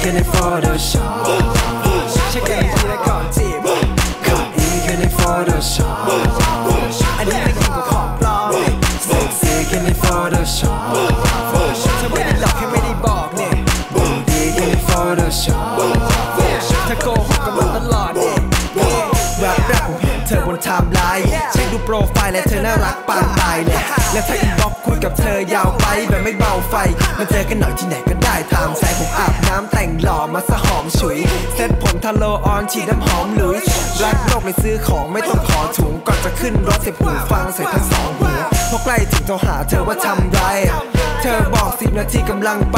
แค่ใน Photoshop เช็คกันทีละก่อนจีบ ก็อีแค่ใน Photoshop อันนี้ไม่ยิ่งกว่าของปลอม เซ็กซี่แค่ใน Photoshop เธอไม่ได้หลอกแค่ไม่ได้บอกเนี่ย ดีแค่ใน Photoshop เธอโก เห็นเธอบนไทม์ไลน์เช็คดูโปรไฟล์และเธอน่ารักปานตายเลยและถ้าอินบ็อกคุยกับเธอยาวไปแบบไม่เบาไฟมาเจอกันหน่อยที่ไหนก็ได้ทางสายผมอาบน้ำแต่งหล่อมาสะหอมฉุยเซ็ตผมทาโลออนฉีดน้ำหอมหลุยรักโลกเลยซื้อของไม่ต้องขอถุงก่อนจะขึ้นรถเสียบหูฟังใส่ทั้งสองหูพอใกล้ถึงโทรหาเธอว่าทำไรเธอบอกสิบนาทีกำลังไป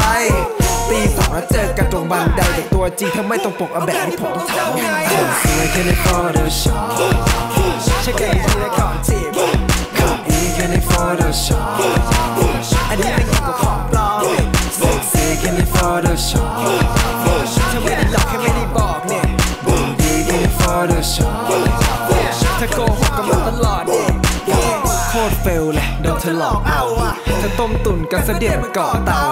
ตีสองแล้วเจอกันตรงบันไดแต่ตัวจริงเธอไม่ตรงปกเอาแบบที่ผมต้องถา มยังไงสวยแค่ใน Photoshop เช็คกันทีละก่อนจีบก็อีแค่ใน Photoshop อันนี้ไม่ยิ่งกว่าของปลอมเซ็กซี่แค่ใน Photoshop เธอไม่ได้หลอกแค่ไม่ได้บอกเนี่ยดีแค่ใน Photoshop เธอโกหกกับมั เธอหลอกเอาเธอต้มตุ่นกันเสดียดเกาะเตา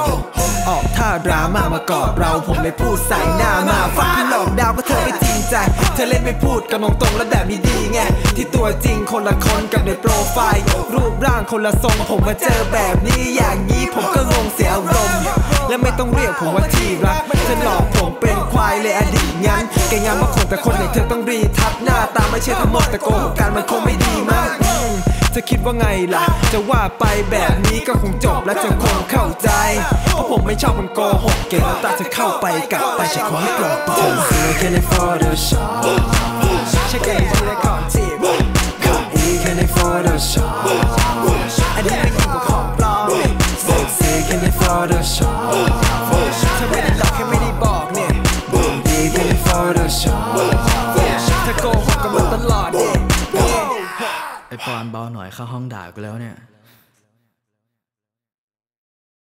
ออกท่าดราม่ามากอดเราผมเลยพูดใส่หน้ามาฟังที่หลอกดาวก็เธอไม่จริงใจ เธอเล่นไม่พูดกันตรงๆแล้วแบบนี้ดีไง ที่ตัวจริงคนละคนกับในโปรไฟล์ รูปร่างคนละทรงผมมาเจอแบบนี้อย่างนี้ผมก็งงเสียอารมณ์และไม่ต้องเรียกผมว่าที่รักเธอหลอกผมเป็นควายเลยอดีตงั้นแกงานมาคนแต่คนไหนเธอต้องรีทับหน้าตาไม่ใช่ทั้งหมดแต่โกหกกันมันคงไม่ดีมาก อืมเธอคิดว่าไงล่ะ จะว่าไปแบบนี้ก็คงจบและเธอคงเข้าใจ เพราะผมไม่ชอบคนโกหกเก่งแล้วตาจะเข้าไปกลับไปฉันขอให้กลับไปสวยแค่ใน Photoshop เช็คกันทีละก่อนจีบก็อีแค่ใน Photoshop อันนี้ไม่ยิ่งกว่าของปลอมเซ็กซี่แค่ใน Photoshop เอโกหกกับมันตอดเนี่ยไอปอนเบาหน่อยเข้าห้องด่ากูแล้วเนี่ย